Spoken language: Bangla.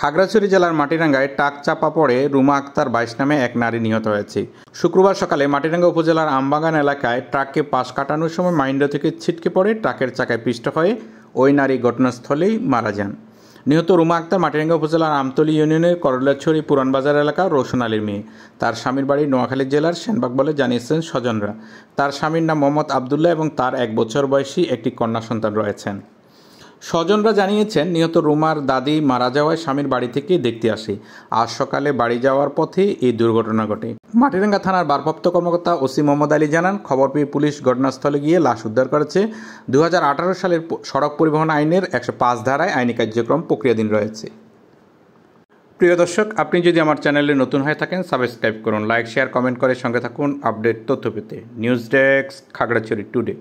খাগড়াছড়ি জেলার মাটিরাঙ্গায় টাক চাপা পড়ে রুমা আক্তার বাইশ নামে এক নারী নিহত হয়েছে। শুক্রবার সকালে মাটিরাঙ্গা উপজেলার আমবাগান এলাকায় ট্রাককে পাশ কাটানোর সময় মাইন্ড থেকে ছিটকে পড়ে ট্রাকের চাকায় পিষ্ট হয়ে ওই নারী ঘটনাস্থলেই মারা যান। নিহত রুমা আক্তার মাটিরাঙ্গা উপজেলার আমতলী ইউনিয়নের করলাছড়ি পুরানবাজার এলাকা রোশন আলীর মেয়ে। তার স্বামীর বাড়ি নোয়াখালী জেলার সেনবাগ বলে জানিয়েছেন স্বজনরা। তার স্বামীর নাম মোহাম্মদ আবদুল্লাহ এবং তার এক বছর বয়সী একটি কন্যা সন্তান রয়েছেন। স্বজনরা জানিয়েছেন, নিহত রুমার দাদি মারা যাওয়ায় স্বামীর বাড়ি থেকে দেখতে আসে। আজ সকালে বাড়ি যাওয়ার পথে এই দুর্ঘটনা ঘটে। মাটিরাঙ্গা থানার ভারপ্রাপ্ত কর্মকর্তা ওসি মোহাম্মদ আলী জানান, খবর পেয়ে পুলিশ ঘটনাস্থলে গিয়ে লাশ উদ্ধার করেছে। দু হাজার আঠারো সালের সড়ক পরিবহন আইনের একশো পাঁচ ধারায় আইনি কার্যক্রম প্রক্রিয়াধীন রয়েছে। প্রিয় দর্শক, আপনি যদি আমার চ্যানেলে নতুন হয়ে থাকেন, সাবস্ক্রাইব করুন, লাইক, শেয়ার, কমেন্ট করে সঙ্গে থাকুন আপডেট তথ্য পেতে। News desk, Khagrachhari, today.